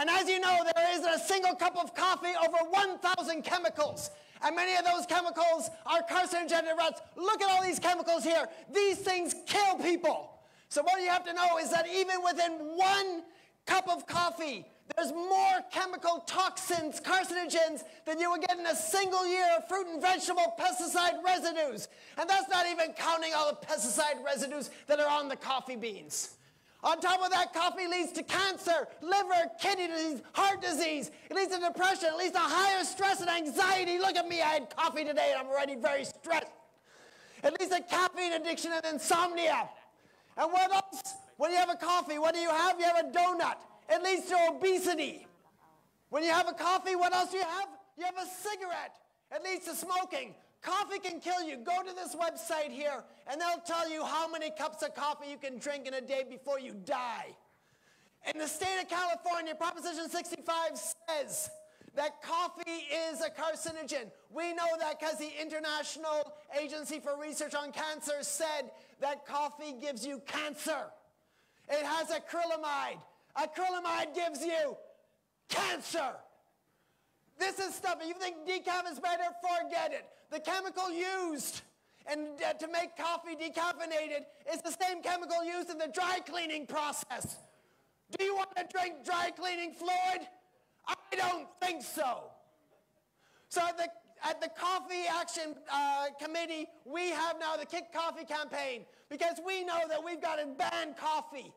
And as you know, there isn't a single cup of coffee over 1,000 chemicals. And many of those chemicals are carcinogenic rats. Look at all these chemicals here. These things kill people. So what you have to know is that even within one cup of coffee, there's more chemical toxins, carcinogens, than you would get in a single year of fruit and vegetable pesticide residues. And that's not even counting all the pesticide residues that are on the coffee beans. On top of that, coffee leads to cancer, liver, kidney disease, heart disease. It leads to depression. It leads to higher stress and anxiety. Look at me, I had coffee today and I'm already very stressed. It leads to caffeine addiction and insomnia. And what else? When you have a coffee, what do you have? You have a donut. It leads to obesity. When you have a coffee, what else do you have? You have a cigarette. It leads to smoking. Coffee can kill you. Go to this website here, and they'll tell you how many cups of coffee you can drink in a day before you die. In the state of California, Proposition 65 says that coffee is a carcinogen. We know that because the International Agency for Research on Cancer said that coffee gives you cancer. It has acrylamide. Acrylamide gives you cancer. This is stuff, if you think decaf is better, forget it. The chemical used and uh, to make coffee decaffeinated is the same chemical used in the dry cleaning process. Do you want to drink dry cleaning fluid? I don't think so. So at the, at the Coffee Action uh, Committee, we have now the Kick Coffee campaign because we know that we've got to ban coffee.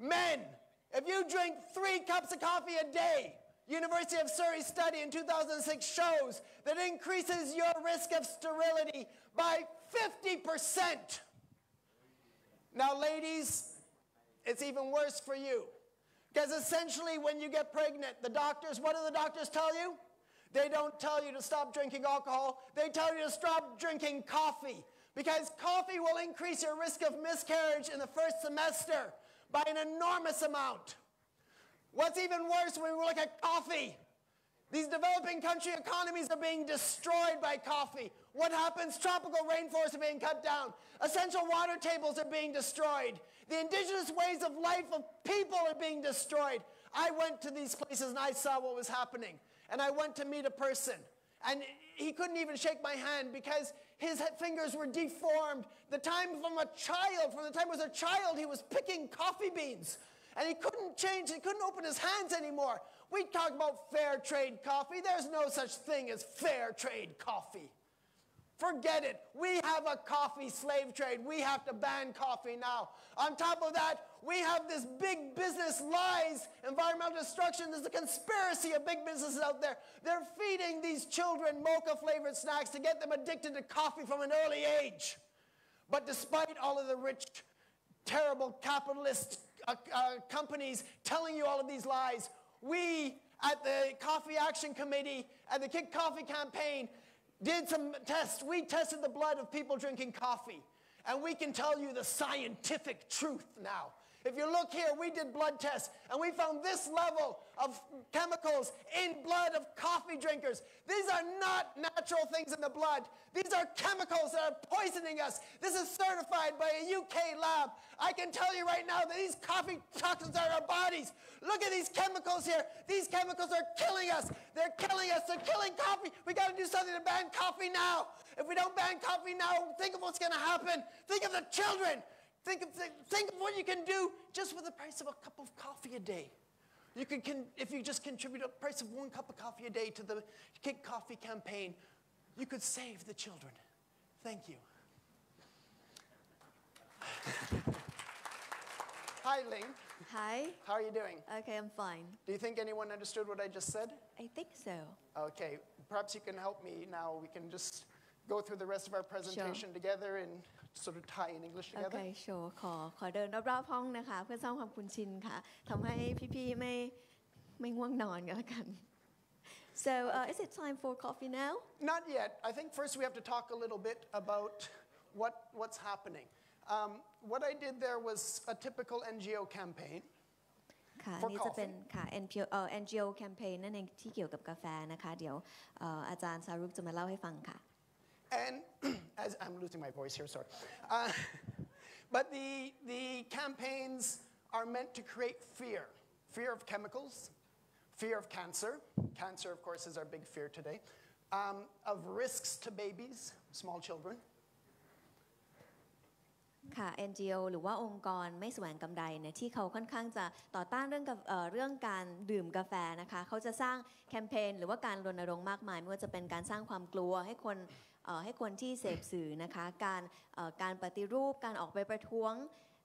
Men, if you drink three cups of coffee a day, University of Surrey study in 2006 shows that increases your risk of sterility by 50%. Now, ladies, it's even worse for you. Because essentially, when you get pregnant, the doctors, what do the doctors tell you? They don't tell you to stop drinking alcohol, they tell you to stop drinking coffee. Because coffee will increase your risk of miscarriage in the first semester by an enormous amount. What's even worse when we look at coffee? These developing country economies are being destroyed by coffee. What happens? Tropical rainforests are being cut down. Essential water tables are being destroyed. The indigenous ways of life of people are being destroyed. I went to these places and I saw what was happening. And I went to meet a person. And he couldn't even shake my hand because his fingers were deformed. The time from a child, from the time he was a child, he was picking coffee beans. And he couldn't change, he couldn't open his hands anymore. We talk about fair trade coffee. There's no such thing as fair trade coffee. Forget it. We have a coffee slave trade. We have to ban coffee now. On top of that, we have this big business lies, environmental destruction. There's a conspiracy of big businesses out there. They're feeding these children mocha flavored snacks to get them addicted to coffee from an early age. But despite all of the rich, terrible capitalist uh, uh, companies telling you all of these lies, we at the Coffee Action Committee and the Kick Coffee campaign did some tests. We tested the blood of people drinking coffee. And we can tell you the scientific truth now. If you look here, we did blood tests and we found this level of chemicals in blood of coffee drinkers. These are not natural things in the blood. These are chemicals that are poisoning us. This is certified by a UK lab. I can tell you right now that these coffee toxins are our bodies. Look at these chemicals here. These chemicals are killing us. They're killing us. They're killing coffee. We got to do something to ban coffee now. If we don't ban coffee now, think of what's going to happen. Think of the children. Think of, think, think of what you can do just for the price of a cup of coffee a day. You can, can, if you just contribute a price of one cup of coffee a day to the Kick Coffee campaign, you could save the children. Thank you. Hi, Ling. Hi. How are you doing? Okay, I'm fine. Do you think anyone understood what I just said? I think so. Okay, perhaps you can help me now. We can just go through the rest of our presentation together and sort of tie in English โอ together. เคโชว์ขอขอเดินรอบๆห้องนะคะ เพื่อสร้างความคุ้นชินค่ะทำให้พี่ๆไม่ไม่ง่วงนอนกันละกัน so uh, is it time for coffee now Not yet. I think first we have to talk a little bit about what, what's happening. Um, what I did there was a typical NGO campaign. ค่ะ For นี่จะเป็น coffee ค่ะ NPO เอ่อ NGO campaign นั่นเองที่เกี่ยวกับกาแฟนะคะ เดี๋ยวเอ่ออาจารย์ซารุกจะมาเล่าให้ฟังค่ะ And as I'm losing my voice here, sorry. Uh, but the, the campaigns are meant to create fear fear of chemicals, fear of cancer. Cancer, of course, is our big fear today. Um, of risks to babies, small children. ค่ะ NGO หรือว่าองค์กรไม่แสวงกำไรเนี่ยที่เขาค่อนข้างจะต่อต้านเรื่องกาเอ่อเรื่องการดื่มกาแฟนะคะเขาจะสร้างแคมเปญหรือว่าการรณรงค์มากมายไม่ว่าจะเป็นการสร้างความกลัวให้คนเอ่อ ให้คนที่เสพสื่อนะคะการเอ่อการปฏิรูปการออกไปประท้วง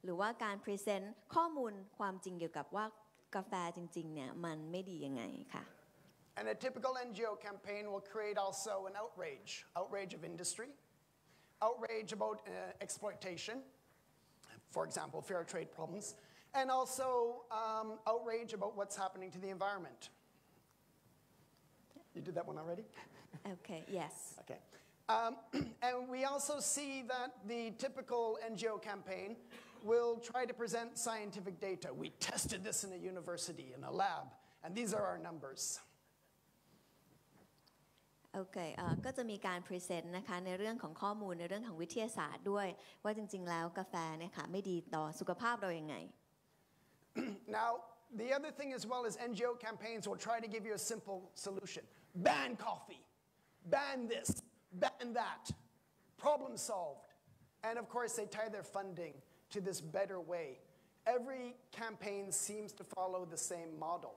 หรือว่าการพรีเซนต์ข้อมูลความจริงเกี่ยวกับว่ากาแฟจริงๆเนี่ยมันไม่ดียังไงค่ะ And a typical NGO campaign will create also an outrage outrage of industry, outrage about uh, exploitation, for example, fair trade problems, and also um, outrage about what's happening to the environment. You did that one already? Okay yes Okay. Um, and we also see that the typical NGO campaign will try to present scientific data. We tested this in a university, in a lab, and these are our numbers. โอเคเอ่อก็จะมีการพรีเซนต์นะคะในเรื่องของข้อมูลในเรื่องของวิทยาศาสตร์ด้วย ว่าจริง ๆ แล้วกาแฟเนี่ยค่ะไม่ดีต่อสุขภาพเรายังไง Now, the other thing as well is NGO campaigns will try to give you a simple solution ban coffee, ban this, Ban that, problem solved. And of course, they tie their funding to this better way. Every campaign seems to follow the same model.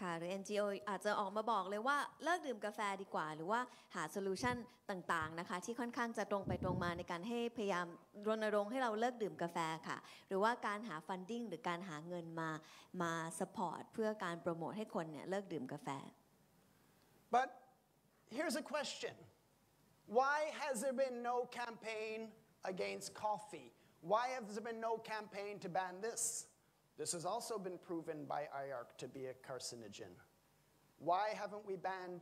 ค่ะหรือ NGO อาจจะออกมาบอกเลยว่าเลิกดื่มกาแฟดีกว่า หรือว่าหาโซลูชันต่างๆนะคะที่ค่อนข้างจะตรงไปตรงมาในการให้พยายามรณรงค์ให้เราเลิกดื่มกาแฟค่ะ หรือว่าการหาฟันดิ้งหรือการหาเงินมามาสปอร์ตเพื่อการโปรโมทให้คนเนี่ยเลิกดื่มกาแฟ But here's a question Why has there been no campaign against coffee? Why has there been no campaign to ban this? This has also been proven by IARC to be a carcinogen. Why haven't we banned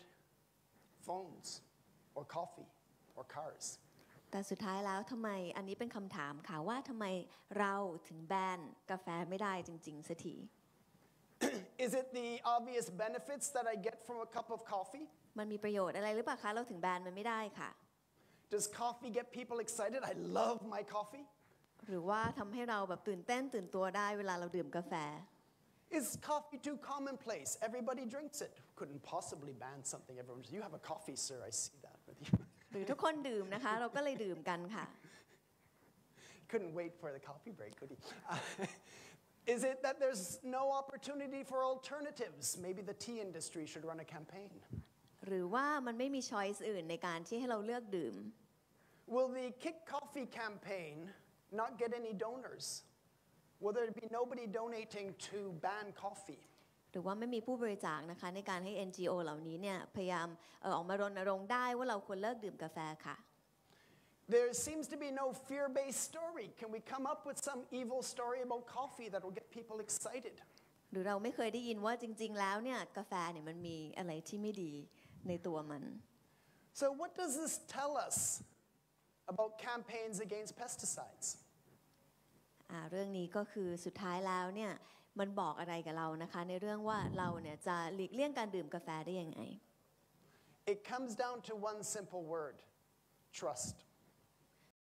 phones or coffee or cars? แต่สุดท้ายแล้วทำไมอันนี้เป็นคำถามค่ะว่าทำไมเราถึงแบนกาแฟไม่ได้จริงๆสักที Is it the obvious benefits that I get from a cup of coffee? มันมีประโยชน์อะไรหรือเปล่าคะเราถึงแบนมันไม่ได้ค่ะ Does coffee get people excited? I love my coffee. หรือว่าทำให้เราแบบตื่นเต้นตื่นตัวได้เวลาเราดื่มกาแฟ Is coffee too commonplace? Everybody drinks it. Couldn't possibly ban something everyone. You have a coffee, sir. I see that with you. หรือทุกคนดื่มนะคะ เราก็เลยดื่มกันค่ะ Couldn't wait for the coffee break, could he? Uh, is it that there's no opportunity for alternatives? Maybe the tea industry should run a campaign. หรือว่ามันไม่มีช้อยส์อื่นในการที่ให้เราเลือกดื่ม Will the Kick Coffee campaign not get any donors? Will there be nobody donating to ban coffee? หรือว่าไม่มีผู้บริจาคนะคะ ในการให้ NGO เหล่านี้เนี่ยพยายามเอ่อออกมารณรงค์ได้ว่าเราควรเลิกดื่มกาแฟค่ะ There seems to be no fear based story. Can we come up with some evil story about coffee that will get people excited? หรือเราไม่เคยได้ยินว่าจริง ๆ แล้วเนี่ยกาแฟเนี่ยมันมีอะไรที่ไม่ดีในตัวมัน So, what does this tell us about campaigns against pesticides? อ่าเรื่องนี้ก็คือสุดท้ายแล้วเนี่ยมันบอกอะไรกับเรานะคะ ในเรื่องว่าเราเนี่ยจะหลีกเลี่ยงการดื่มกาแฟได้ยังไง It comes down to one simple word trust.